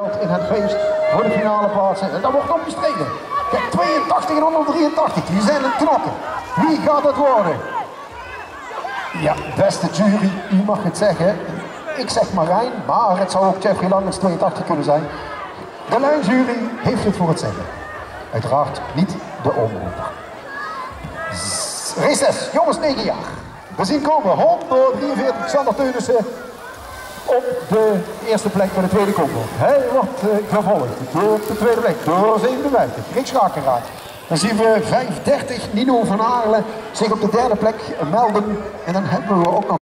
in het feest voor de finale plaatsen. En dat wordt nog bestreden. Kijk, 82 en 183. Die zijn het knokken. Wie gaat het worden? Ja, beste jury, u mag het zeggen. Ik zeg Marijn, maar het zou ook Jeffrey Langens 82 kunnen zijn. De lijnjury heeft het voor het zeggen. Uiteraard niet de omroeper. Race 6, jongens 9 jaar. We zien komen 143 Xander Teunissen op de eerste plek bij de tweede combo. Hij wordt uh, gevolgd door de tweede plek, door 57, Rick Schakeraad. Dan zien we 5.30 Nino van Aarle zich op de derde plek melden. En dan hebben we ook nog